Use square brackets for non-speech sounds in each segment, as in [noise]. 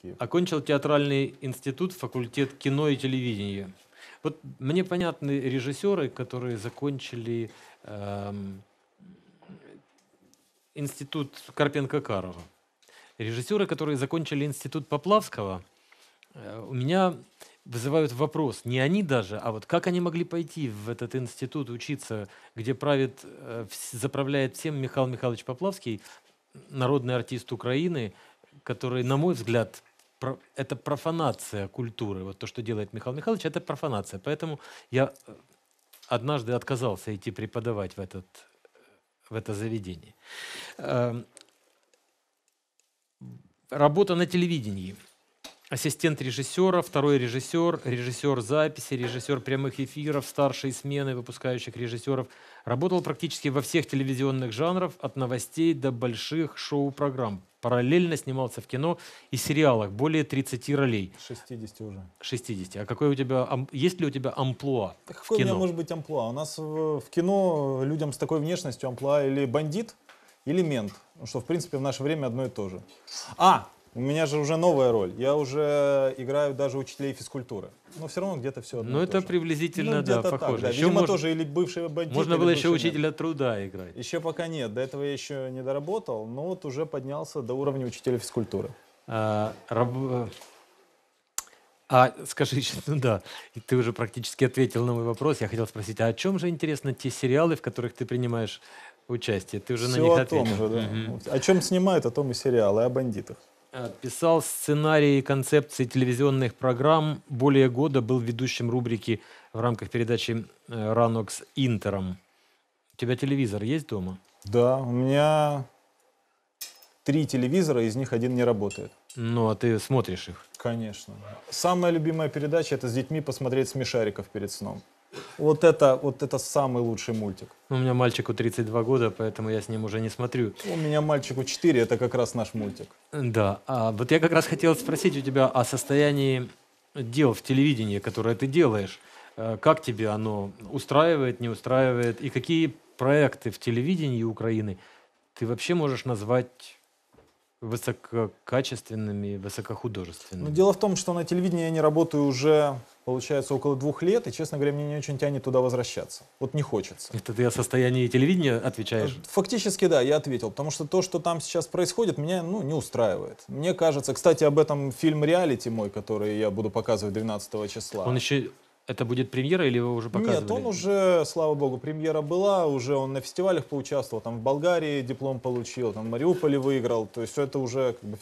Киев. Окончил театральный институт, факультет кино и телевидения. Вот мне понятны режиссеры, которые закончили эм, институт Карпенко-Карова. Режиссеры, которые закончили институт Поплавского, э, у меня вызывают вопрос, не они даже, а вот как они могли пойти в этот институт учиться, где правит, э, заправляет всем Михаил Михайлович Поплавский, народный артист Украины, который, на мой взгляд, это профанация культуры. Вот то, что делает Михаил Михайлович, это профанация. Поэтому я э, однажды отказался идти преподавать в, этот, в это заведение. Эм, Работа на телевидении. Ассистент режиссера, второй режиссер, режиссер записи, режиссер прямых эфиров, старшей смены выпускающих режиссеров. Работал практически во всех телевизионных жанрах, от новостей до больших шоу-программ. Параллельно снимался в кино и сериалах, более 30 ролей. 60 уже. 60. А какой у тебя, есть ли у тебя амплуа Так в какой у меня кино? может быть амплуа? У нас в, в кино людям с такой внешностью амплуа или бандит, или мент. Что, в принципе, в наше время одно и то же. А, у меня же уже новая роль. Я уже играю даже учителей физкультуры. Но все равно где-то все одно Ну, это то же. приблизительно, Ну, да, где-то так, похоже. да. Еще Видимо, мож- тоже или бывший бандит, Можно было еще учителя труда играть. Еще пока нет, до этого я еще не доработал, но вот уже поднялся до уровня учителя физкультуры. А, раб- а скажи, ну да, и ты уже практически ответил на мой вопрос. Я хотел спросить, а о чем же, интересно, те сериалы, в которых ты принимаешь участие? Ты уже на Все них о том ответил. же, да. Вот О чем снимают, о том и сериалы, о бандитах. А, Писал сценарии и концепции телевизионных программ. Более года был ведущим рубрики в рамках передачи э, «Ранокс Интером». У тебя телевизор есть дома? Да, у меня три телевизора, из них один не работает. Ну, а ты смотришь их. Конечно. Самая любимая передача это с детьми посмотреть смешариков перед сном. Вот это, вот это самый лучший мультик. Ну, У меня мальчику 32 года, поэтому я с ним уже не смотрю. У меня мальчику 4, это как раз наш мультик. Да, а вот я как раз хотел спросить у тебя о состоянии дел в телевидении, которое ты делаешь. Э, Как тебе оно устраивает, не устраивает? И какие проекты в телевидении Украины ты вообще можешь назвать высококачественными, высокохудожественными? Но дело в том, что на телевидении я не работаю уже, получается, около двух лет, и, честно говоря, мне не очень тянет туда возвращаться. Вот не хочется. Это ты о состоянии телевидения отвечаешь? Фактически, да, я ответил, потому что то, что там сейчас происходит, меня ну, не устраивает. Мне кажется, кстати, об этом фильм «Реалити» мой, который я буду показывать 12 числа. Он еще... Это будет премьера или вы уже показывали? Нет, он уже, слава богу, премьера была, уже он на фестивалях поучаствовал, там в Болгарии диплом получил, там в Мариуполе выиграл, то есть это уже как бы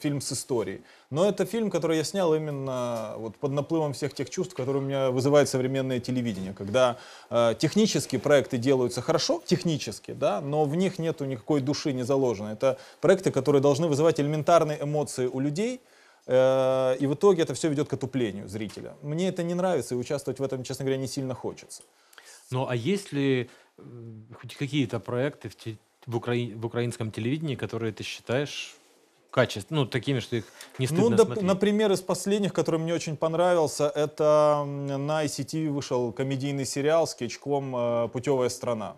фильм с историей. Но это фильм, который я снял именно вот под наплывом всех тех чувств, которые у меня вызывает современное телевидение, когда э, технически проекты делаются хорошо, технически, да, но в них нету никакой души не заложено. Это проекты, которые должны вызывать элементарные эмоции у людей, И в итоге это все ведет к отуплению зрителя. Мне это не нравится, и участвовать в этом, честно говоря, не сильно хочется. Ну, а есть ли э, хоть какие-то проекты в, те- в, украи- в украинском телевидении, которые ты считаешь качественными, ну, такими, что их не стыдно Ну, доп- например, из последних, который мне очень понравился, это на ICTV вышел комедийный сериал с Кечком э, «Путевая страна»,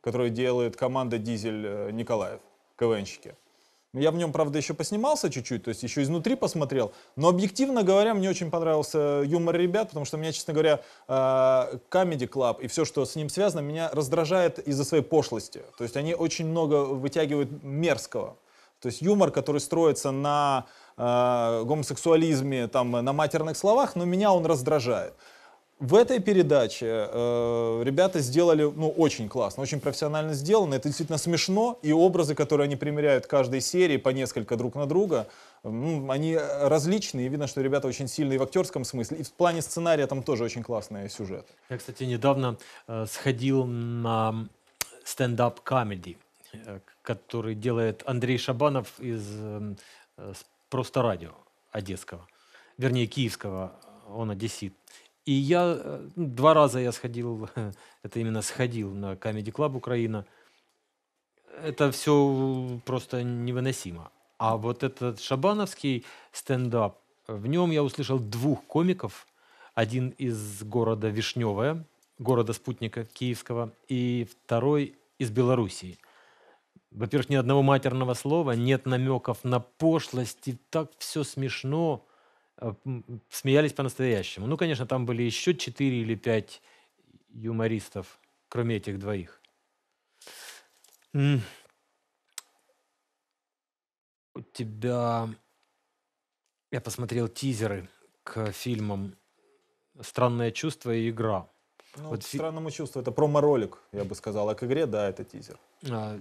который делает команда «Дизель» э, Николаев, КВНщики. Я в нем, правда, еще поснимался чуть-чуть, то есть еще изнутри посмотрел. Но, объективно говоря, мне очень понравился юмор ребят, потому что меня, честно говоря, э, Comedy Club и все, что с ним связано, меня раздражает из-за своей пошлости. То есть они очень много вытягивают мерзкого. То есть юмор, который строится на э, гомосексуализме, там, на матерных словах, но меня он раздражает. В этой передаче э, ребята сделали, ну, очень классно, очень профессионально сделано. Это действительно смешно, и образы, которые они примеряют каждой серии по несколько друг на друга, ну, они различные, и видно, что ребята очень сильные в актерском смысле. И в плане сценария там тоже очень классные сюжеты. Я, кстати, недавно э, сходил на стендап комеди, э, который делает Андрей Шабанов из э, э, с- Просто радио одесского, вернее киевского, он одессит. И я э, два раза я сходил, [laughs] это именно сходил на Comedy Club Украина. Это все просто невыносимо. А вот этот шабановский стендап, в нем я услышал двух комиков. Один из города Вишневое, города спутника киевского, и второй из Белоруссии. во-первых, ни одного матерного слова, нет намеков на пошлость, и так все смешно. Э, смеялись по-настоящему. Ну, конечно, там были еще четыре или пять юмористов, кроме этих двоих. У тебя... Я посмотрел тизеры к фильмам «Странное чувство» и «Игра». Ну, вот фи... странному чувству это промо-ролик, я бы сказал, а к игре, да, это тизер. А,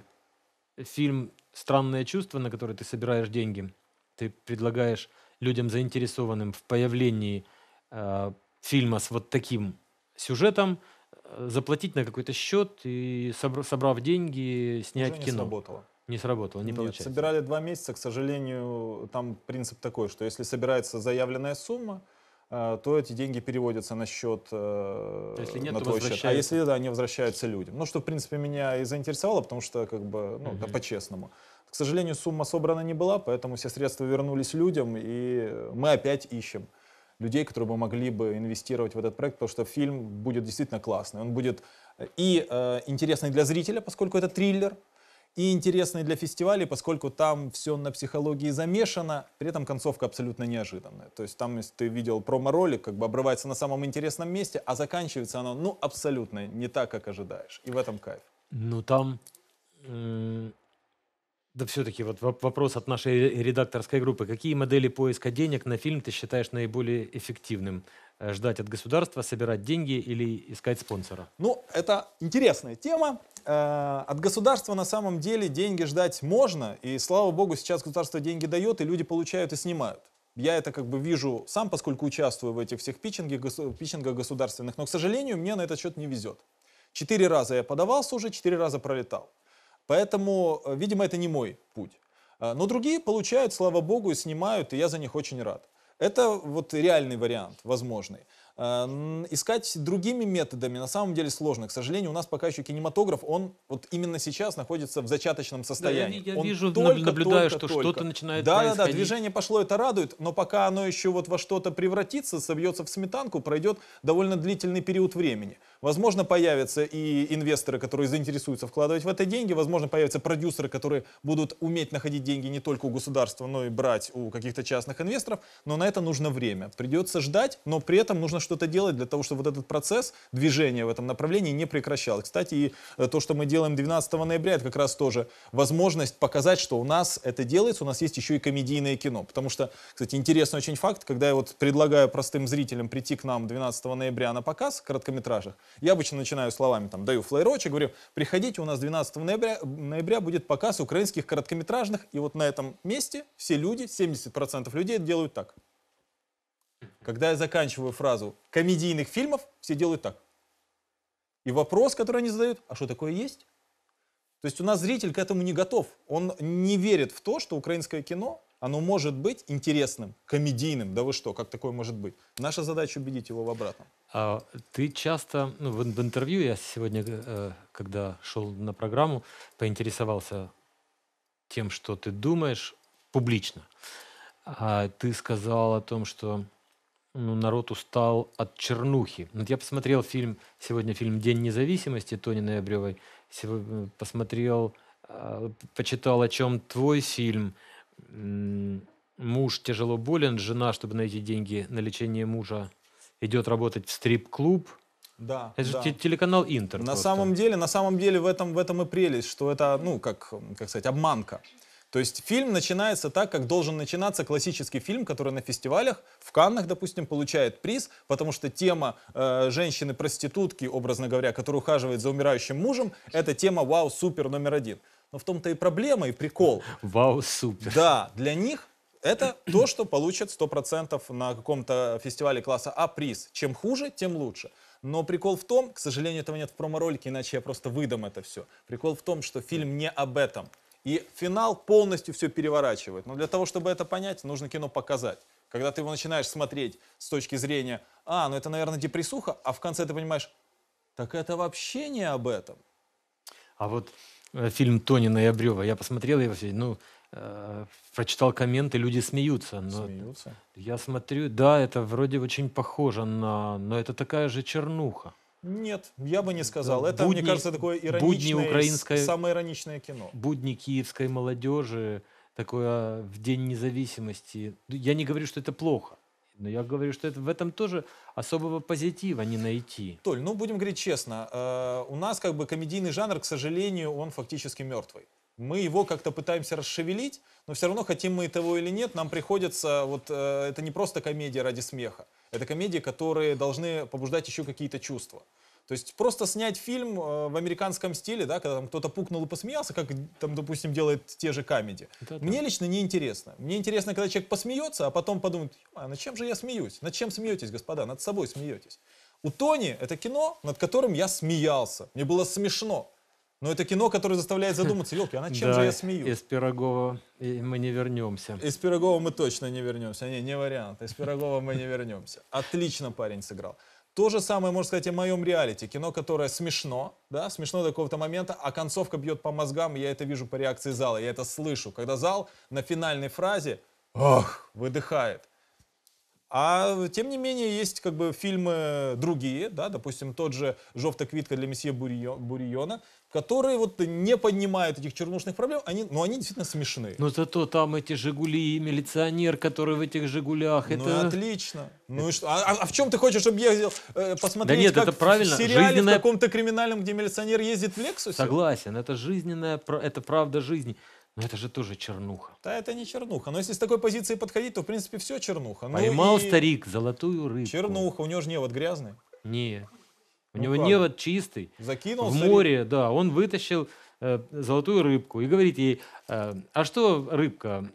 фильм «Странное чувство», на который ты собираешь деньги, ты предлагаешь людям, заинтересованным в появлении э, фильма с вот таким сюжетом, э, заплатить на какой-то счет и, собрав, деньги, снять Уже кино. не сработало. Не сработало, не Нет, получается. собирали два месяца, к сожалению, там принцип такой, что если собирается заявленная сумма, то эти деньги переводятся на счет, э, если нет, на твой счет. А если да, они возвращаются людям. Ну, что, в принципе, меня и заинтересовало, потому что, как бы, ну, угу. это по-честному. К сожалению, сумма собрана не была, поэтому все средства вернулись людям, и мы опять ищем людей, которые бы могли бы инвестировать в этот проект, потому что фильм будет действительно классный. Он будет и э, интересный для зрителя, поскольку это триллер, и интересный для фестивалей, поскольку там все на психологии замешано, при этом концовка абсолютно неожиданная. То есть там, если ты видел промо-ролик, как бы обрывается на самом интересном месте, а заканчивается оно, ну, абсолютно не так, как ожидаешь. И в этом кайф. Ну, там да все-таки вот вопрос от нашей редакторской группы. Какие модели поиска денег на фильм ты считаешь наиболее эффективным? Э, ждать от государства, собирать деньги или искать спонсора? Ну, это интересная тема. Э, от государства на самом деле деньги ждать можно. И слава богу, сейчас государство деньги дает, и люди получают и снимают. Я это как бы вижу сам, поскольку участвую в этих всех питчингах, питчингах государственных. Но, к сожалению, мне на этот счет не везет. Четыре раза я подавался уже, четыре раза пролетал. Поэтому, э, видимо, это не мой путь. Но другие получают, слава богу, и снимают, и я за них очень рад. Это вот реальный вариант, возможный. Э, искать другими методами на самом деле сложно. К сожалению, у нас пока еще кинематограф, он вот именно сейчас находится в зачаточном состоянии. Да, я, я он вижу, только, наблюдаю, только, что что-то начинает Да, происходить. да, да, движение пошло, это радует, но пока оно еще вот во что-то превратится, собьется в сметанку, пройдет довольно длительный период времени. Возможно, появятся и инвесторы, которые заинтересуются вкладывать в это деньги, возможно, появятся продюсеры, которые будут уметь находить деньги не только у государства, но и брать у каких-то частных инвесторов, но на это нужно время. Придется ждать, но при этом нужно что-то делать для того, чтобы вот этот процесс движения в этом направлении не прекращал. Кстати, и э, то, что мы делаем 12 ноября, это как раз тоже возможность показать, что у нас это делается, у нас есть еще и комедийное кино. Потому что, кстати, интересный очень факт, когда я вот предлагаю простым зрителям прийти к нам 12 ноября на показ короткометражных, я обычно начинаю словами, там, даю флайрочек, говорю, приходите, у нас 12 ноября, ноября будет показ украинских короткометражных, и вот на этом месте все люди, 70% людей делают так. Когда я заканчиваю фразу комедийных фильмов, все делают так. И вопрос, который они задают, а что такое есть? То есть у нас зритель к этому не готов. Он не верит в то, что украинское кино, оно может быть интересным, комедийным. Да вы что, как такое может быть? Наша задача убедить его в обратном. А ты часто, ну, в, в интервью я сегодня, э, когда шел на программу, поинтересовался тем, что ты думаешь публично. А ты сказал о том, что ну, народ устал от чернухи. Вот я посмотрел фильм, сегодня фильм «День независимости» Тони Ноябревой, сегодня посмотрел, э, почитал, о чем твой фильм. Муж тяжело болен, жена, чтобы найти деньги на лечение мужа, идет работать в стрип-клуб. Да, это да. же телеканал Интер. На просто. самом деле, на самом деле в этом, в этом и прелесть, что это, ну, как, как сказать, обманка. То есть фильм начинается так, как должен начинаться классический фильм, который на фестивалях, в Каннах, допустим, получает приз, потому что тема э, женщины-проститутки, образно говоря, которая ухаживает за умирающим мужем, это тема «Вау, супер» номер один. Но в том-то и проблема, и прикол. Вау, супер. Да, для них это то, что получат 100% на каком-то фестивале класса А приз. Чем хуже, тем лучше. Но прикол в том, к сожалению, этого нет в промо-ролике, иначе я просто выдам это все. Прикол в том, что фильм не об этом. И финал полностью все переворачивает. Но для того, чтобы это понять, нужно кино показать. Когда ты его начинаешь смотреть с точки зрения, а, ну это, наверное, депрессуха, а в конце ты понимаешь, так это вообще не об этом. А вот э, фильм Тони Ноябрева, я посмотрел его, ну, э, прочитал комменты, люди смеются. Но смеются? Я смотрю, да, это вроде очень похоже на... Но это такая же чернуха. Нет, я бы не сказал. Это, будни- мне кажется, такое ироничное, с- самое ироничное кино. Будни киевской молодежи, такое в День независимости. Ну, Я не говорю, что это плохо. Но я говорю, что это, в этом тоже особого позитива не найти. Толь, ну будем говорить честно, э, у нас как бы комедийный жанр, к сожалению, он фактически мертвый. Мы его как-то пытаемся расшевелить, но все равно, хотим мы того или нет, нам приходится, вот э, это не просто комедия ради смеха, это комедии, которые должны побуждать еще какие-то чувства. То есть просто снять фильм э, в американском стиле, да, когда там кто-то пукнул и посмеялся, как там, допустим, делает те же комедии. Да-да. Мне лично не интересно. Мне интересно, когда человек посмеется, а потом подумает, а над чем же я смеюсь? Над чем смеетесь, господа? Над собой смеетесь. У Тони это кино, над которым я смеялся. Мне было смешно. Но это кино, которое заставляет задуматься, елки, а над чем же Да, я смеюсь? Из Пирогова мы не вернемся. Из Пирогова мы точно не вернемся. Не, не вариант. Из Пирогова мы не вернемся. Отлично парень сыграл. То же самое можно сказать и о моем реалити. Кино, которое смешно, да, смешно до какого-то момента, а концовка бьет по мозгам, и я это вижу по реакции зала, я это слышу. Когда зал на финальной фразе «Ох!» выдыхает. А тем не менее есть как бы фильмы другие, да, допустим, тот же «Жовта квитка» для месье Бурьона, которые вот не поднимают этих чернушных проблем, они, но они действительно смешные. Но зато там эти «Жигули» и милиционер, который в этих «Жигулях». Ну это... отлично. Ну и что? А, а- а в чем ты хочешь, чтобы ездил э, посмотреть, Да нет, как это правильно. в сериале Жизненная- в каком-то криминальном, где милиционер ездит в Лексусе? Согласен, это жизненная, это правда жизни. Но это же тоже чернуха. Да, это не чернуха. Но если с такой позиции подходить, то в принципе все чернуха. Ну Поймал и старик золотую рыбку. Чернуха, у него же невод грязный. Не. У Ну него как? невод чистый. Закинул в море, да, он вытащил э, золотую рыбку и говорит ей, э, а что, рыбка,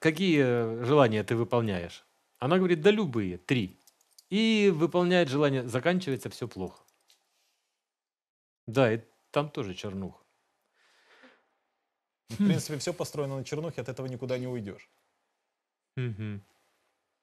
какие желания ты выполняешь? Она говорит, да любые, три. И выполняет желание, заканчивается все плохо. Да, и там тоже чернуха. В принципе, все построено на чернухе, от этого никуда не уйдешь. Мгм.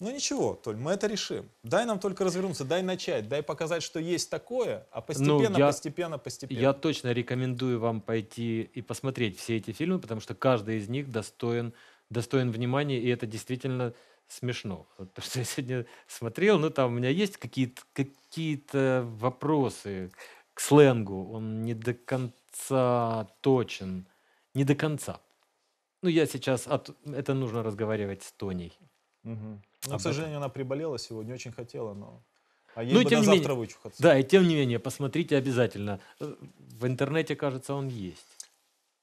Ну ничего, Толь, мы это решим. Дай нам только развернуться, дай начать, дай показать, что есть такое, а постепенно, Ну, я- постепенно, постепенно. Я точно рекомендую вам пойти и посмотреть все эти фильмы, потому что каждый из них достоин, достоин внимания, и это действительно смешно. [laughs] То, что я сегодня смотрел, ну там у меня есть какие-то какие вопросы к сленгу, он не до конца точен, не до конца. Ну, я сейчас, от- это нужно разговаривать с Тоней. Мгм. Об к сожалению, она приболела сегодня, очень хотела, но... А ей Ну, бы тем на не менее- завтра вычухаться. Да, и тем не менее, посмотрите обязательно. Э, В интернете, кажется, он есть.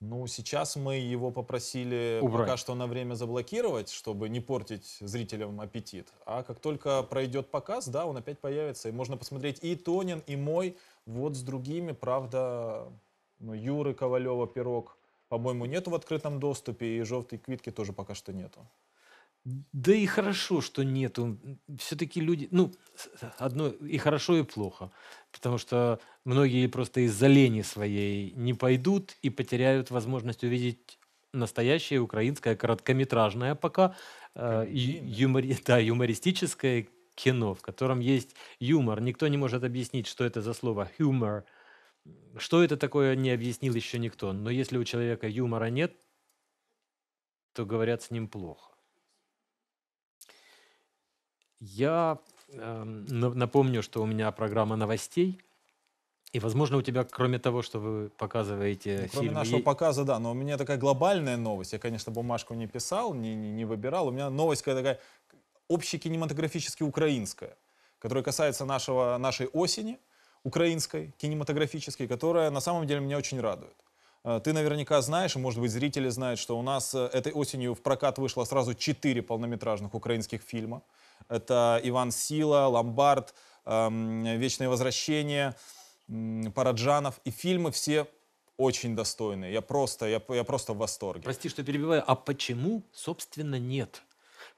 Ну, сейчас мы его попросили Убрать. пока что на время заблокировать, чтобы не портить зрителям аппетит. А как только пройдет показ, да, он опять появится. И можно посмотреть и Тонин, и мой. Вот с другими, правда, ну, Юры Ковалева «Пирог», по-моему, нету в открытом доступе, и «Желтой квитки» тоже пока что нету. Да и хорошо, что нету. Все-таки люди, ну, одно и хорошо, и плохо. Потому что многие просто из-за лени своей не пойдут и потеряют возможность увидеть настоящее украинское короткометражное пока э, ю- Комедийное. юмори- [laughs] да, юмористическое кино, в котором есть юмор. Никто не может объяснить, что это за слово humor. Что это такое, не объяснил еще никто. Но если у человека юмора нет, то говорят с ним плохо. Я на- напомню, что у меня программа новостей. И, возможно, у тебя, кроме того, что вы показываете Ну, кроме фильмы, нашего е- показа, да, но у меня такая глобальная новость. Я, конечно, бумажку не писал, не, не, не выбирал. У меня новость такая общекинематографически украинская, которая касается нашего, нашей осени украинской, кинематографической, которая на самом деле меня очень радует. Э, Ты наверняка знаешь, и, может быть, зрители знают, что у нас э, этой осенью в прокат вышло сразу четыре полнометражных украинских фильма. Это «Иван Сила», «Ломбард», эм, «Вечное возвращение», Параджанов. И фильмы все очень достойные. Я просто, я, я просто в восторге. Прости, что перебиваю. А почему, собственно, нет?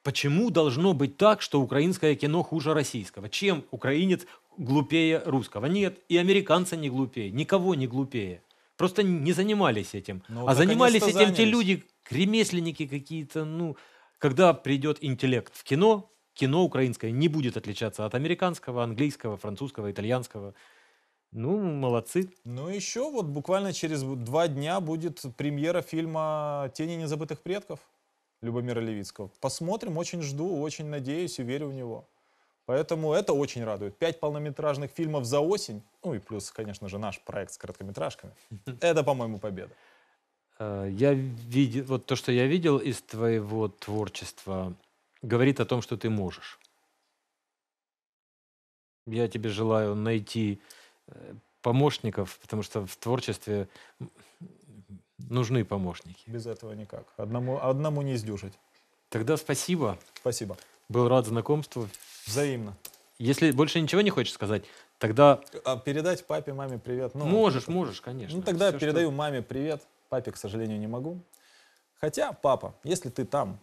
Почему должно быть так, что украинское кино хуже российского? Чем украинец глупее русского? Нет, и американцы не глупее, никого не глупее. Просто не занимались этим. Ну, а занимались этим те занялись. люди, ремесленники какие-то, ну, когда придет интеллект в кино, кино украинское не будет отличаться от американского, английского, французского, итальянского. Ну, молодцы. Ну еще вот буквально через два дня будет премьера фильма «Тени незабытых предков» Любомира Левицкого. Посмотрим, очень жду, очень надеюсь и верю в него. Поэтому это очень радует. Пять полнометражных фильмов за осень, ну и плюс, конечно же, наш проект с короткометражками. Это, по-моему, победа. Э, Я видел, вот то, что я видел из твоего творчества, говорит о том, что ты можешь. Я тебе желаю найти э, помощников, потому что в творчестве нужны помощники. Без этого никак. Одному, одному не сдюжить. Тогда спасибо. Спасибо. Был рад знакомству. Взаимно. Если больше ничего не хочешь сказать, тогда А передать папе, маме привет? Ну, можешь, можешь, конечно. Ну, тогда что- передаю маме привет. Папе, к сожалению, не могу. Хотя, папа, если ты там,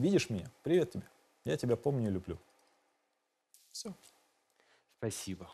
видишь меня, привет тебе. Я тебя помню и люблю. Все. Спасибо.